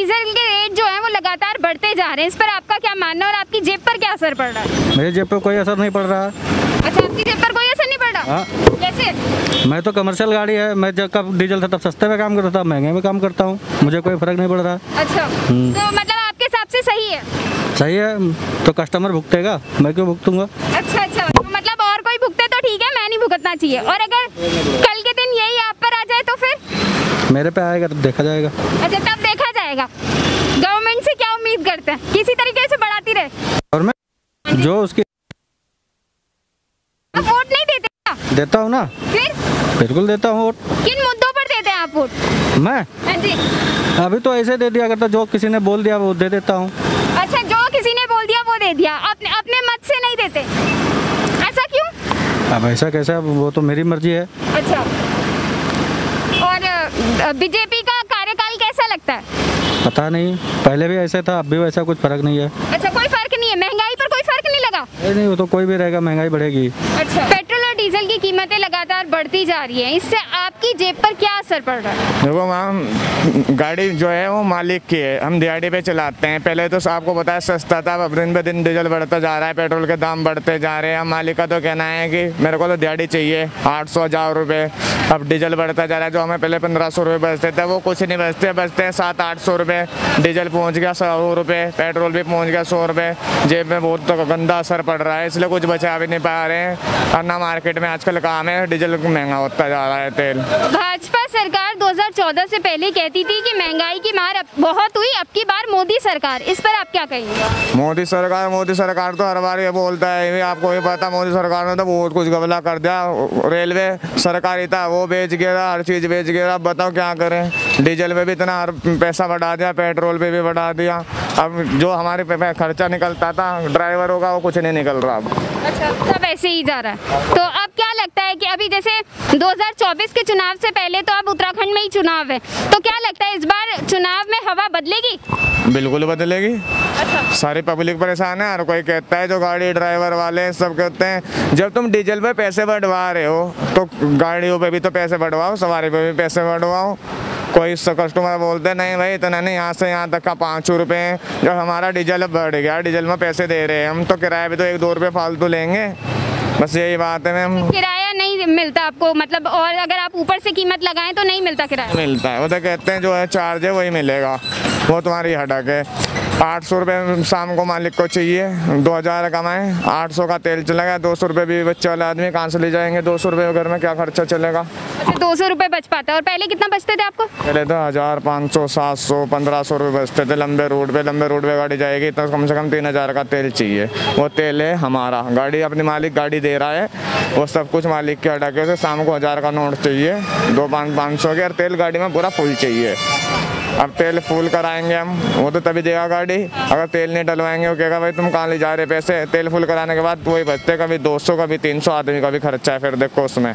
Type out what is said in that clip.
Diesel के rate जो है वो लगातार बढ़ते जा रहे हैं। इस पर आपका क्या मानना और आपकी जेब पर क्या असर पड़ रहा है? मेरी जेब पे कोई असर नहीं पड़ रहा। अच्छा आपकी जेब पर कोई असर नहीं पड़ रहा? हाँ। कैसे? मैं तो कमर्शियल गाड़ी है मैं जब कब डीजल था तब सस्ते में काम करता था महँगे में काम करता हूँ। मुझे कोई फ़र्क नहीं पड़ रहा। अच्छा हम्म। तो मतलब आपके हिसाब से सही है? सही है तो कस्टमर भुगतेगा मैं क्यों भुगतूँगा? अच्छा अच्छा तो मतलब और कोई भुगते तो ठीक है मैं नहीं भुगतना चाहिए। और अगर कल के दिन यही आप पर आ जाए तो फिर? मेरे पे आएगा तो देखा जाएगा। अच्छा तब जाएगा। गवर्नमेंट से क्या उम्मीद करते हैं? किसी तरीके से बढ़ाती रहे। और मैं जो उसकी आप वोट नहीं देते क्या? देता हूँ ना। फिर? बिल्कुल देता हूँ वोट। किन मुद्दों पर देते हैं आप वोट? मैं? हाँ जी। अभी तो ऐसे दे दिया करता जो किसी ने बोल दिया वो दे देता हूँ। अच्छा जो किसी ने बोल दिया वो दे दिया। अपने अपने मत से नहीं देते। ऐसा क्यों? अब ऐसा कैसा वो तो मेरी मर्ज़ी है। अच्छा। और बीजेपी का लगता है? पता नहीं। पहले भी ऐसे था अब भी वैसा कुछ फ़र्क नहीं है। अच्छा कोई फ़र्क नहीं है। महँगाई पर कोई फ़र्क नहीं लगा? नहीं नहीं वो तो कोई भी रहेगा महँगाई बढ़ेगी। अच्छा पेट्रोल और डीजल की कीमतें लगातार बढ़ती जा रही हैं। इससे आपकी जेब पर क्या असर पड़ रहा है? देखो मैम, गाड़ी जो है वो मालिक की है। हम दिहाड़ी पे चलाते हैं। पहले तो आपको है, सस्ता था, अब दिन ब दिन डीजल बढ़ता जा रहा है, पेट्रोल के दाम बढ़ते जा रहे हैं। मालिक का तो कहना है कि मेरे को तो दिहाड़ी चाहिए, आठ सौ हज़ार रुपये अब डीजल बढ़ता जा रहा है, जो हमें पहले पंद्रह सौ रुपये बचते थे, वो कुछ नहीं बचते। बचते हैं सात, आठ सौ रुपये डीजल पहुँच गया सौ रुपये पेट्रोल भी पहुँच गया सौ रुपये जेब में बहुत तो गंदा असर पड़ रहा है, इसलिए कुछ बचा भी नहीं पा रहे हैं। और ना मार्केट में आजकल काम है डीजल महँगा होता जा रहा है तेल। भाजपा सरकार 2014 से पहले कहती थी कि महँगाई की मार बहुत हुई अब की बार मोदी सरकार। इस पर आप क्या कहेंगे? मोदी सरकार मोदी सरकार तो हर बार ये बोलता है ये आपको ये पता मोदी सरकार ने तो बहुत कुछ गबला कर दिया। रेलवे सरकारी था वो बेच गया हर चीज़ बेच गया अब बताओ क्या करें? डीजल पे भी इतना हर पैसा बढ़ा दिया पेट्रोल पे भी बढ़ा दिया। अब जो हमारे पे खर्चा निकलता था ड्राइवरों का वो कुछ नहीं निकल रहा अब। अच्छा सब ऐसे ही जा रहा है। तो लगता है कि अभी जैसे 2024 के चुनाव से पहले तो अब उत्तराखंड में ही चुनाव है। तो क्या लगता है इस बार चुनाव में हवा बदलेगी? बिल्कुल बदलेगी। अच्छा। सारी पब्लिक परेशान है। हर कोई कहता है जो गाड़ी ड्राइवर वाले हैं, सब कहते हैं जब तुम डीजल पे पैसे बढ़वा रहे हो तो गाड़ियों पे भी तो पैसे बढ़वाओ सवारी पे भी पैसे बढ़वाओ। कोई कस्टमर बोलते नहीं भाई इतना नहीं यहाँ से यहाँ तक का पाँच सौ रुपये जब हमारा डीजल बढ़ गया डीजल में पैसे दे रहे हैं हम तो किराया भी तो एक दो रुपये फालतू लेंगे। बस यही बात है मैम किराया नहीं मिलता आपको? मतलब और अगर आप ऊपर से कीमत लगाएँ तो नहीं मिलता किराया? मिलता है। वो तो कहते हैं जो है चार्ज है वही मिलेगा। वो तुम्हारी हटक है। आठ सौ रुपये शाम को मालिक को चाहिए दो हज़ार कमाए। आठ सौ का तेल चला गया दो सौ रुपये भी बच्चे वाले आदमी कहाँ से ले जाएँगे? दो सौ रुपये घर में क्या खर्चा चलेगा? अच्छा दो सौ रुपये बच पाता है। और पहले कितना बचते थे आपको? पहले तो हज़ार पाँच सौ सात सौ पंद्रह सौ रुपये बचते थे लंबे रूट पे। लंबे रूट पे गाड़ी जाएगी तो कम से कम तीन हज़ार का तेल चाहिए। वो तेल है हमारा। गाड़ी अपनी मालिक गाड़ी दे रहा है। वो सब कुछ मालिक के हटा के उसे शाम को हज़ार का नोट चाहिए दो पाँच पाँच सौ के। और तेल गाड़ी में पूरा फुल चाहिए। अब तेल फूल कराएँगे हम, वो तो तभी देगा गाड़ी। अगर तेल नहीं डलवाएँगे, वो कहेगा, भाई तुम कहाँ ले जा रहे पैसे? तेल फूल कराने के बाद वही बचते कभी 200 कभी 300 आदमी का भी खर्चा है, फिर देखो उसमें।